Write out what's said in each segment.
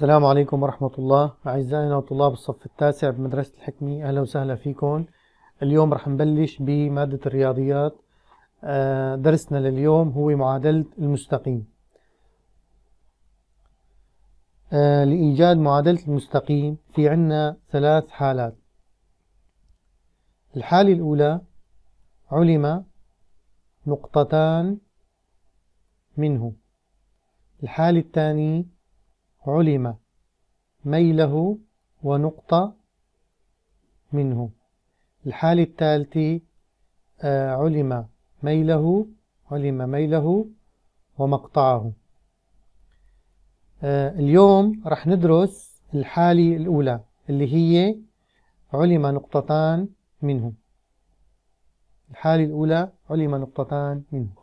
السلام عليكم ورحمة الله. أعزائنا وطلاب الصف التاسع بمدرسة الحكمي أهلا وسهلا فيكم. اليوم رح نبلش بمادة الرياضيات. آه، درسنا لليوم هو معادلة المستقيم. آه، لإيجاد معادلة المستقيم في عنا ثلاث حالات. الحالة الأولى علم نقطتان منه. الحالة الثانية علم ميله ونقطة منه. الحالة الثالثة آه، علم ميله علم ميله ومقطعه. آه، اليوم رح ندرس الحالة الأولى اللي هي علم نقطتان منه. الحالة الأولى علم نقطتان منه.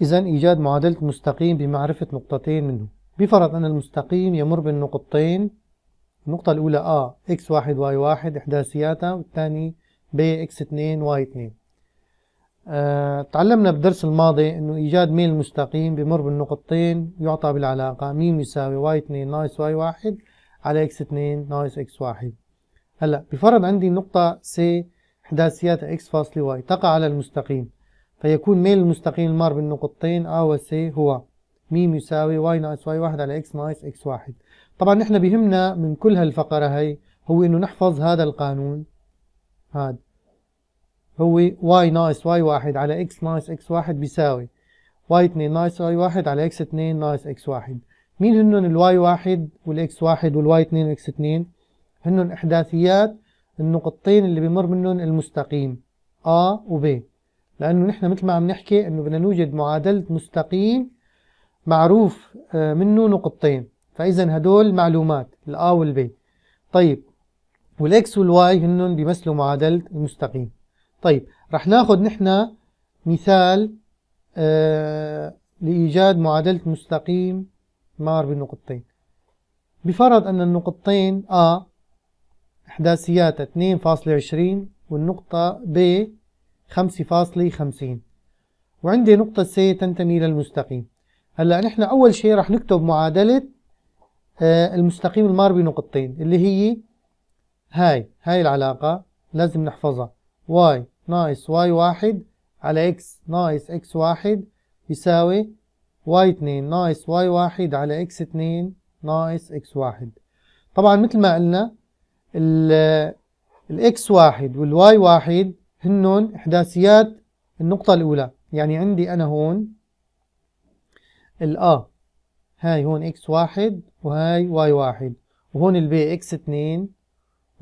إذا إيجاد معادلة مستقيم بمعرفة نقطتين منه. بفرض أن المستقيم يمر بالنقطتين النقطة الأولى A x1 y1 إحداثياتها والثاني B x2 y2 أه تعلمنا بالدرس الماضي أنه إيجاد ميل المستقيم بمر بالنقطتين يعطى بالعلاقة. م يساوي y2 ناقص y1 على x2 ناقص x1 هلا بفرض عندي نقطة C إحداثياتها x فاصلة y تقع على المستقيم. فيكون ميل المستقيم المار بالنقطتين A و C هو م يساوي y ناقص y1 على x ناقص x1 طبعا نحن بهمنا من كل هالفقرة هي هو إنه نحفظ هذا القانون هذا. هو y ناقص y1 على x ناقص x1 بيساوي y2 ناقص y1 على x2 ناقص x1 مين هنن الواي واحد والاكس واحد والواي اثنين والاكس اثنين؟ هنن إحداثيات النقطتين اللي بمر منهم المستقيم A و B. لأنه نحن مثل ما عم نحكي إنه بدنا نوجد معادلة مستقيم معروف منه نقطتين. فإذا هدول معلومات ال A وال B. طيب وال x وال y هنن بيمثلوا معادلة المستقيم. طيب رح ناخد نحن مثال آه لإيجاد معادلة مستقيم مار بنقطتين بفرض أن النقطتين A إحداثياتها 2.20 والنقطة B 5.50 وعندي نقطة C تنتمي للمستقيم هلأ نحن أول شيء رح نكتب معادلة المستقيم المار بنقطتين اللي هي هاي هاي العلاقة لازم نحفظها. y ناقص y1 على x ناقص x1 يساوي y2 ناقص y1 على x2 ناقص x1 طبعا مثل ما قلنا ال x1 وال y1 هنن إحداثيات النقطة الأولى. يعني عندي أنا هون ال A. هاي هون x1 وهاي y1 وهون ال B x2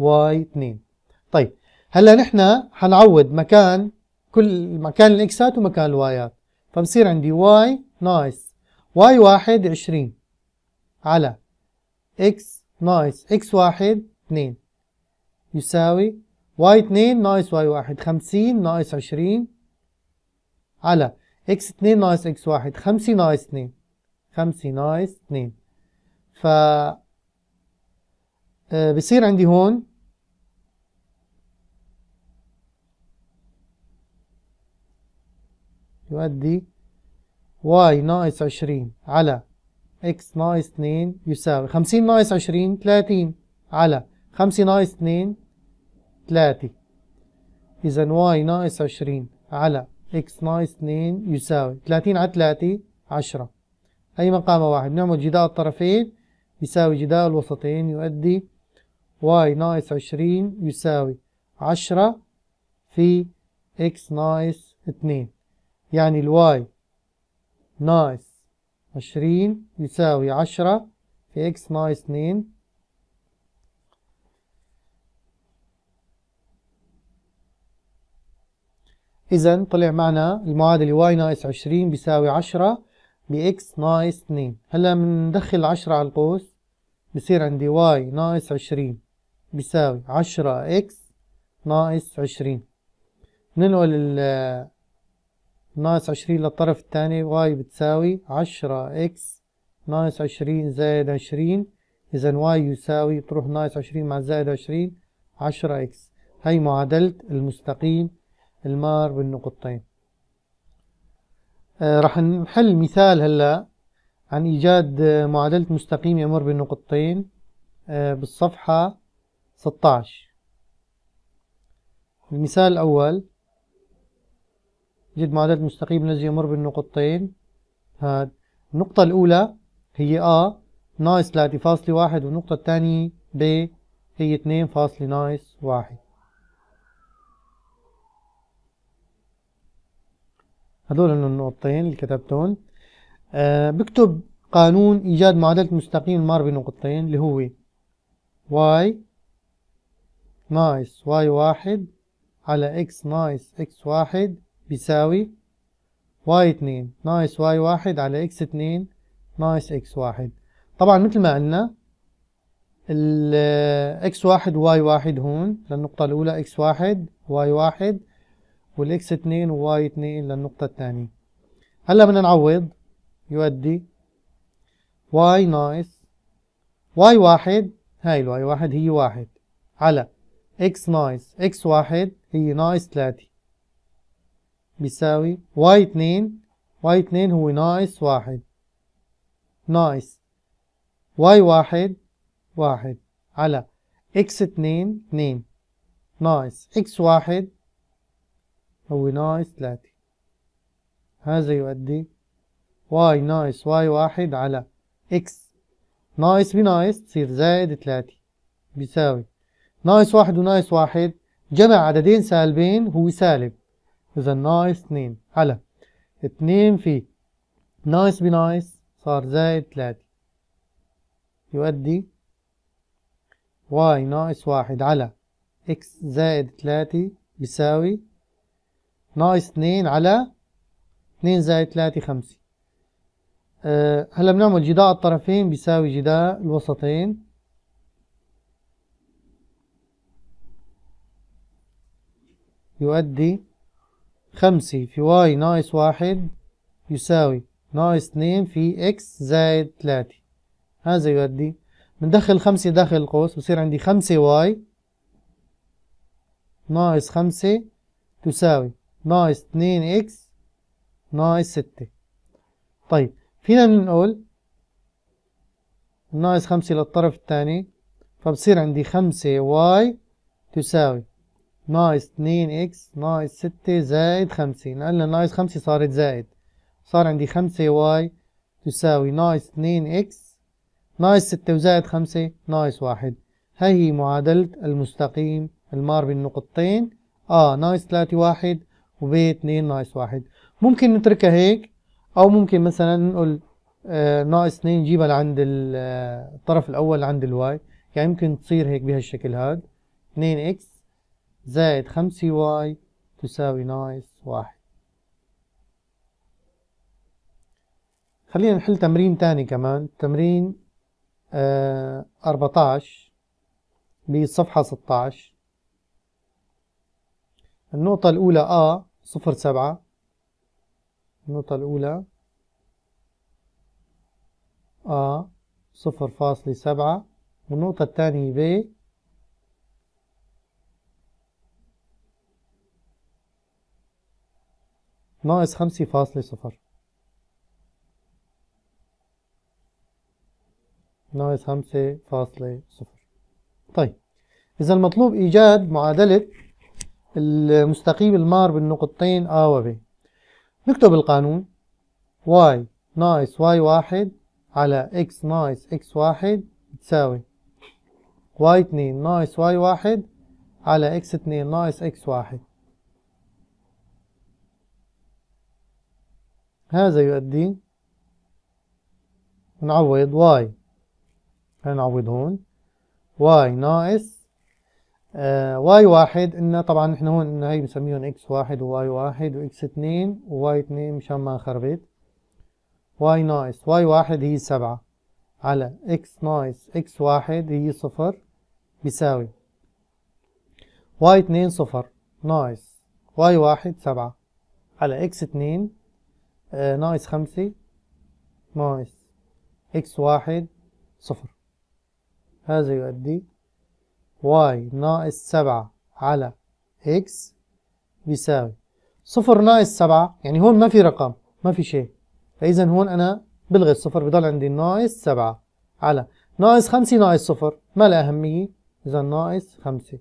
y2 طيب هلا نحن حنعوض مكان كل مكان الاكسات ومكان الوايات فبصير عندي y ناقص y1 20 على x ناقص x1 2 يساوي y2 ناقص y1 50 ناقص 20 على x2 ناقص x1 5 ناقص 2 5 ناقص 2 ف بصير عندي هون. يؤدي y ناقص 20 على x ناقص 2 يساوي 50 ناقص 20 30 على 5 ناقص 2 3 إذا y ناقص 20 على x ناقص 2 يساوي 30 على 3 10 أي مقام واحد؟ نعمل جداء الطرفين يساوي جداء الوسطين يؤدي y ناقص 20 يساوي 10 في x ناقص 2 يعني ال y ناقص عشرين يساوي عشرة في x ناقص اتنين إذا طلع معنا المعادلة y ناقص عشرين بيساوي عشرة ب x ناقص اتنين هلا بندخل عشرة على القوس بصير عندي y ناقص عشرين بيساوي عشرة x ناقص عشرين. ننقل ناقص عشرين للطرف الثاني y بتساوي عشرة x ناقص عشرين زائد عشرين. إذا y يساوي تروح ناقص عشرين مع زائد عشرين عشرة إكس. هي معادلة المستقيم المار بالنقطتين آه رح نحل مثال هلا عن إيجاد معادلة مستقيم يمر بالنقطتين آه، بالصفحة 16 المثال الأول جد معادلة المستقيم الذي يمر بالنقطتين هاد النقطة الأولى هي A ناقص 3.1 والنقطة الثانية B هي 2 فاصلة هذول النقطتين اللي كتبتهم. أه بكتب قانون إيجاد معادلة مستقيم المار بنقطتين اللي هو y ناقص y واحد على x ناقص x واحد بيساوي y اتنين ناقص y واحد على x اتنين ناقص x واحد. طبعا مثل ما قلنا ال x واحد y واحد هون للنقطة الأولى x واحد y واحد وال x اتنين و y اتنين للنقطة الثانية هلا بدنا نعوض. يؤدي. y ناقص. y واحد. هاي ال y واحد هي واحد. على إكس ناقص. إكس واحد هي ناقص ثلاثة. بيساوي y اتنين. y اتنين هو ناقص واحد. ناقص. y واحد. واحد. على x اتنين اتنين. ناقص. x واحد هو ناقص ثلاثة هذا يؤدي y ناقص y واحد على x ناقص بناقص تصير زائد ثلاثة. بيساوي. ناقص واحد وناقص واحد جمع عددين سالبين هو سالب. إذا ناقص اثنين. على. اثنين في ناقص بناقص صار زائد ثلاثة. يؤدي. y ناقص واحد على x زائد ثلاثة بيساوي ناقص اثنين على اثنين زائد ثلاثة خمسة. أه هلا بنعمل جداء الطرفين بيساوي جداء الوسطين. يؤدي خمسة في y ناقص واحد يساوي ناقص اثنين في x زائد ثلاثة. هذا يؤدي. بندخل خمسة داخل القوس بصير عندي خمسة y ناقص خمسة تساوي. ناقص اتنين x ناقص ستة. طيب فينا نقول ناقص خمسة للطرف الثاني فبصير عندي خمسة y تساوي ناقص اتنين x ناقص ستة زائد خمسة. نقلنا ناقص خمسة صارت زائد. صار عندي خمسة y تساوي ناقص اتنين x ناقص ستة وزائد خمسة ناقص واحد. هاي هي معادلة المستقيم المار بين نقطتين آه ناقص ثلاثة واحد وب 2 ناقص 1 ممكن نتركها هيك أو ممكن مثلا نقول آه ناقص 2 نجيبها لعند آه، الطرف الأول لعند ال y يعني ممكن تصير هيك بهالشكل هذا 2 x زائد 5 y تساوي ناقص 1 خلينا نحل تمرين تاني كمان. تمرين آه 14 بصفحة 16 النقطة الأولى A صفر سبعة. النقطة الأولى. آ صفر فاصلة سبعة. والنقطة الثانية ب. ناقص خمسة فاصلة صفر. ناقص خمسة فاصلة صفر. طيب إذا المطلوب إيجاد معادلة المستقيم المار بالنقطتين A و B. نكتب القانون. Y ناقص y واحد على x ناقص x واحد تساوي y اتنين ناقص y واحد على x اتنين ناقص x واحد. هذا يؤدي نعوض y. هنعوض هون. Y ناقص y واحد إنه طبعا إحنا هون إنه هي بنسميهم إكس واحد وواي واحد وإكس اثنين وواي اثنين مشان ما نخربط y ناقص y واحد هي سبعة. على إكس ناقص إكس واحد هي صفر بيساوي. y اثنين صفر ناقص y واحد سبعة. على x اثنين آه ناقص خمسة ناقص x واحد صفر. هذا يؤدي y ناقص سبعة على x بيساوي صفر ناقص سبعة يعني هون ما في رقم ما في شيء. فإذا هون أنا بلغي الصفر بضل عندي ناقص سبعة على ناقص خمسة ناقص صفر. ما له أهمية إذا ناقص خمسة.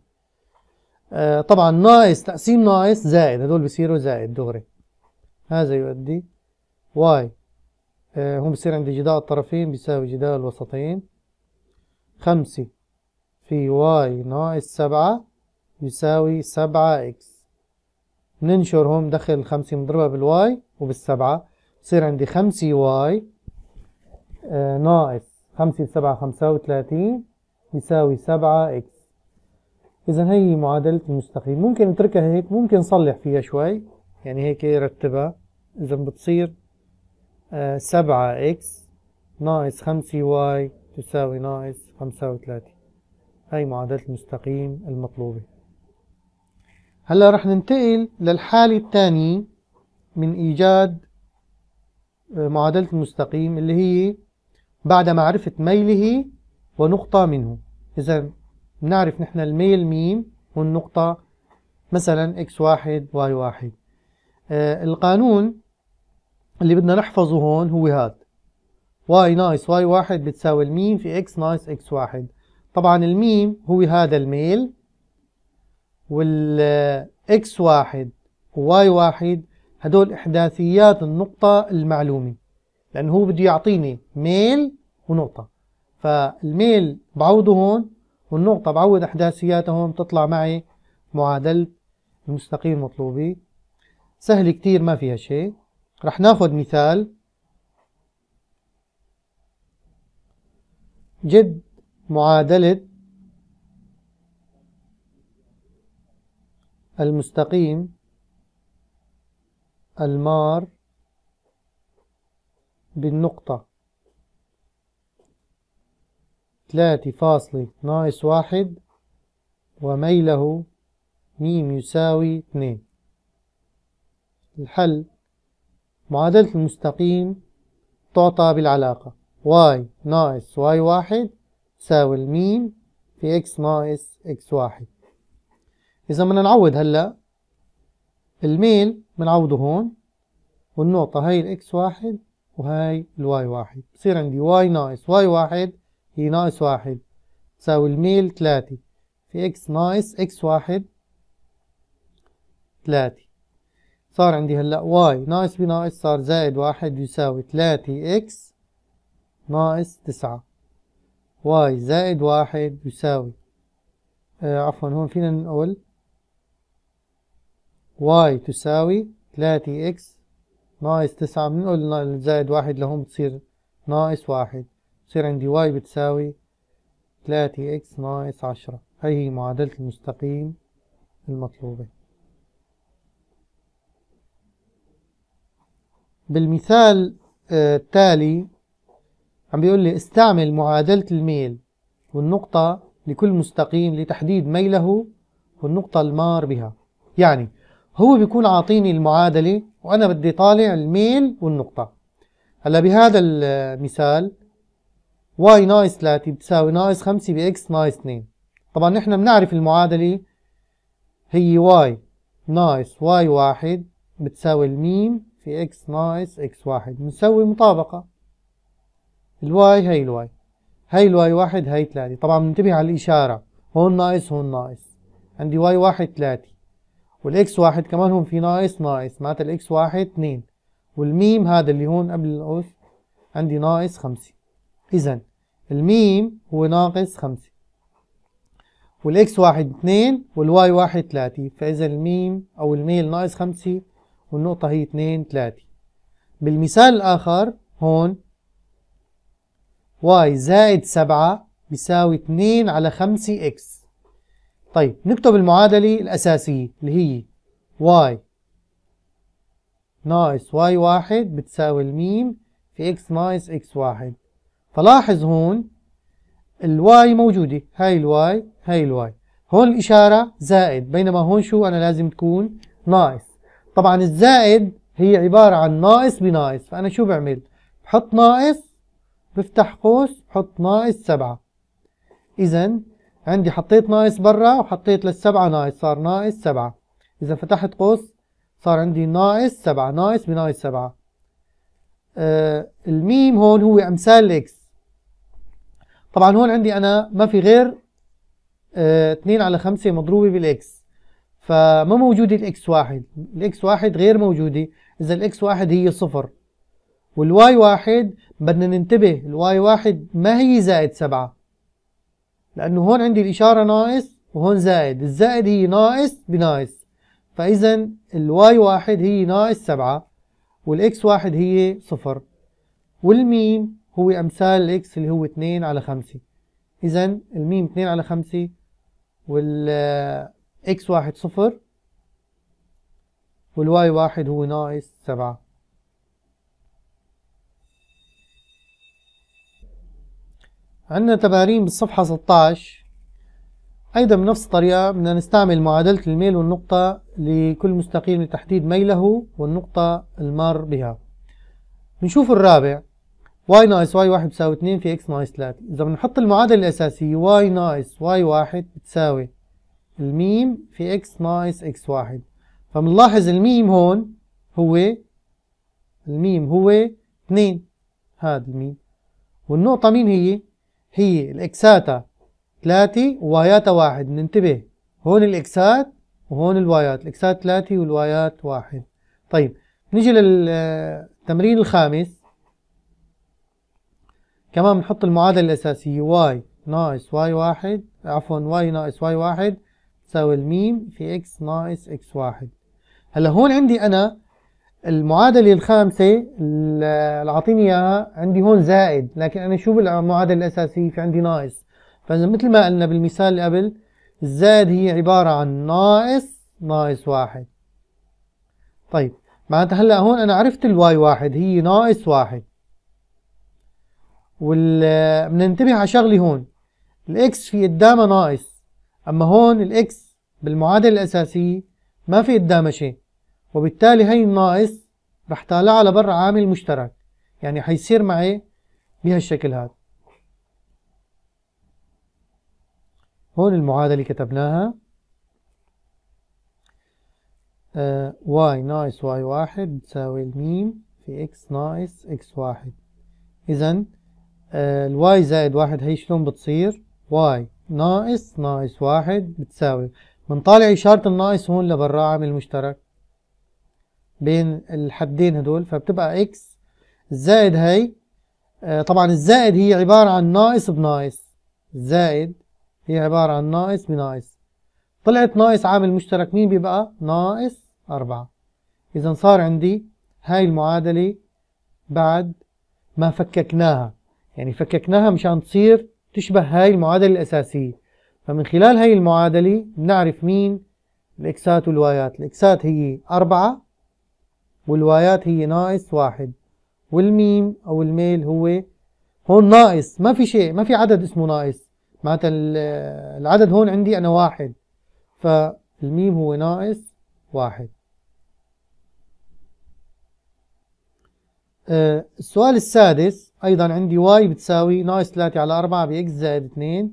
آه طبعا ناقص تقسيم ناقص زائد هدول بصيروا زائد دغري. هذا يؤدي y. آه هون بصير عندي جداء الطرفين بيساوي جداء الوسطين. خمسة. في y ناقص سبعة يساوي سبعة x. ننشر هون ندخل الخمسة نضربها بال y وبالسبعة. بصير عندي خمسة y آه ناقص خمسة بسبعة خمسة وثلاثين يساوي سبعة x. إذا هي معادلة المستقيم. ممكن نتركها هيك ممكن نصلح فيها شوي. يعني هيك رتبها إذا بتصير آه سبعة x ناقص خمسة y تساوي ناقص خمسة وثلاثين. هاي معادلة المستقيم المطلوبة. هلا رح ننتقل للحالة الثانية من إيجاد آه، معادلة المستقيم اللي هي بعد معرفة ميله ونقطة منه. إذا بنعرف نحن الميل ميم والنقطة مثلا x واحد y واحد. آه القانون اللي بدنا نحفظه هون هو هذا. y ناقص y واحد بتساوي الميم في x ناقص x واحد. طبعا الميم هو هذا الميل وال x واحد و y واحد هدول إحداثيات النقطة المعلومة لأنه هو بده يعطيني ميل ونقطة. فالميل بعوضه هون والنقطة بعوض أحداثياتها هون تطلع معي معادلة المستقيم المطلوبة سهل كتير ما فيها شيء. رح ناخد مثال. جد معادلة المستقيم المار بالنقطة ثلاثة فاصلة ناقص واحد وميله ميم يساوي اثنين. الحل معادلة المستقيم تعطى بالعلاقة. y ناقص y واحد تساوي الميم في x ناقص x واحد. إذا بدنا نعوض هلأ. الميل بنعوضه هون والنقطة هاي ال x واحد وهاي ال y واحد. بصير عندي y ناقص y واحد هي ناقص واحد. تساوي الميل تلاتة في إكس ناقص إكس واحد تلاتة صار عندي هلأ y ناقص بناقص صار زائد واحد يساوي تلاتة x ناقص تسعة. y زائد واحد يساوي. آه عفوا هون فينا نقول y تساوي تلاتة x ناقص تسعة. بنقول زائد واحد لهون بتصير ناقص واحد. بصير عندي y بتساوي تلاتة x ناقص عشرة. هي هي معادلة المستقيم المطلوبة. بالمثال آه، التالي عم بيقول لي استعمل معادلة الميل والنقطة لكل مستقيم لتحديد ميله والنقطة المار بها. يعني هو بيكون عاطيني المعادلة وأنا بدي طالع الميل والنقطة. هلا بهذا المثال y ناقص 3 بتساوي ناقص 5 بx ناقص 2 طبعا نحن بنعرف المعادلة هي y ناقص y واحد بتساوي الميم في x ناقص x واحد. بنسوي مطابقة. ال y هي ال y. هي ال y واحد هي 3 طبعا بننتبه على الإشارة. هون ناقص هون ناقص. عندي y واحد 3 وال x واحد كمان هون في ناقص ناقص. معناتها ال x واحد اثنين. والميم هذا اللي هون قبل القوس عندي ناقص خمسة. إذا الميم هو ناقص خمسة. وال x واحد اثنين. وال y واحد ثلاثة. فإذا الميم أو الميل ناقص خمسة والنقطة هي اثنين ثلاثة. بالمثال الآخر هون y زائد سبعة بيساوي اثنين على خمسة x. طيب نكتب المعادلة الأساسية اللي هي y ناقص y واحد بتساوي الميم في x ناقص x واحد. فلاحظ هون ال y موجودة هاي ال y هاي ال y. هون الإشارة زائد بينما هون شو؟ أنا لازم تكون ناقص. طبعا الزائد هي عبارة عن ناقص بناقص فأنا شو بعمل؟ بحط ناقص بفتح قوس بحط ناقص سبعة. إذا عندي حطيت ناقص برا وحطيت للسبعة ناقص صار ناقص سبعة. إذا فتحت قوس صار عندي ناقص سبعة ناقص بناقص سبعة. آه الميم هون هو أمثال الإكس طبعا هون عندي أنا ما في غير آه 2 على 5 مضروبة بالإكس فما موجودة الإكس واحد. الإكس واحد غير موجودة. إذا الإكس واحد هي صفر. وال y واحد بدنا ننتبه ال y واحد ما هي زائد سبعة. لأنه هون عندي الإشارة ناقص وهون زائد الزائد هي ناقص بناقص. فإذا ال y واحد هي ناقص سبعة وال x واحد هي صفر. والميم هو أمثال ال x اللي هو اتنين على خمسة. إذا الميم اتنين على خمسة وال x واحد صفر وال y واحد هو ناقص سبعة. عندنا تمارين بالصفحة 16 أيضا بنفس الطريقة بدنا نستعمل معادلة الميل والنقطة لكل مستقيم لتحديد ميله والنقطة المار بها. بنشوف الرابع. y ناقص y واحد بتساوي 2 في x ناقص 3 إذا بنحط المعادلة الأساسية y ناقص y واحد بتساوي الميم في x ناقص x واحد. فبنلاحظ الميم هون هو الميم هو 2 هذا الميم. والنقطة مين هي؟ هي الإكساتا ثلاثة وواياتا واحد. ننتبه هون الإكسات وهون الوايات. الإكسات ثلاثة والوايات واحد. طيب نيجي للتمرين الخامس. كمان بنحط المعادلة الأساسية. y ناقص y واحد. عفوا y ناقص y واحد تساوي الميم في إكس ناقص إكس واحد. هلأ هون عندي أنا المعادلة الخامسة اللي عاطيني إياها عندي هون زائد لكن أنا شو بالمعادلة الأساسية؟ في عندي ناقص. فإذا مثل ما قلنا بالمثال اللي قبل الزائد هي عبارة عن ناقص ناقص واحد. طيب معناتها هلأ هون أنا عرفت ال y واحد هي ناقص واحد. وال بننتبه على شغلة هون. ال x في قدامها ناقص أما هون ال x بالمعادلة الأساسية ما في قدامها شيء. وبالتالي هي الناقص رح طالعها لبرا عامل مشترك. يعني حيصير معي بهالشكل هذا. هون المعادلة اللي كتبناها. آه y ناقص y واحد بتساوي الميم في x ناقص x واحد. إذا آه ال y زائد واحد هي شلون بتصير؟ y ناقص ناقص واحد بتساوي. بنطالع إشارة الناقص هون لبرا عامل مشترك. بين الحدين هدول فبتبقى x الزائد هي آه، طبعا الزائد هي عبارة عن ناقص بناقص. الزائد هي عبارة عن ناقص بناقص. طلعت ناقص عامل مشترك مين بيبقى؟ ناقص أربعة. إذا صار عندي هاي المعادلة بعد ما فككناها. يعني فككناها مشان تصير تشبه هاي المعادلة الأساسية. فمن خلال هاي المعادلة بنعرف مين الإكسات والوايات. الإكسات هي أربعة والوايات هي ناقص واحد. والميم أو الميل هو هون ناقص. ما في شيء ما في عدد اسمه ناقص. معناتها العدد هون عندي أنا واحد. فالميم هو ناقص واحد. آه، السؤال السادس أيضا عندي y بتساوي ناقص 3 على 4 ب x زائد 2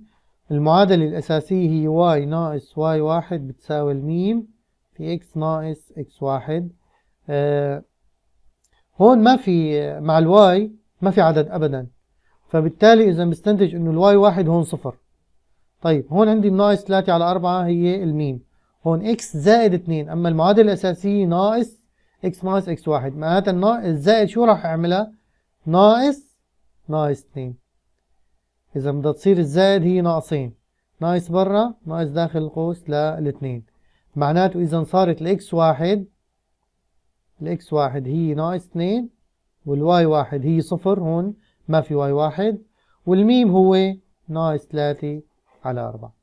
المعادلة الأساسية هي y ناقص y واحد بتساوي الميم في إكس ناقص إكس واحد. آه، هون ما في مع ال y ما في عدد ابدا. فبالتالي إذا بستنتج إنه ال y واحد هون صفر. طيب هون عندي الناقص 3 على 4 هي الميم. هون x زائد 2 أما المعادلة الأساسية ناقص إكس ناقص إكس واحد. معناتها الزائد شو راح أعملها؟ ناقص ناقص 2 إذا بدها تصير الزائد هي ناقصين. ناقص برا ناقص داخل القوس للاثنين معناته إذا صارت الاكس واحد الاكس واحد هي ناقص اثنين وال y واحد هي صفر هون ما في y واحد والميم هو ناقص ثلاثة على أربعة.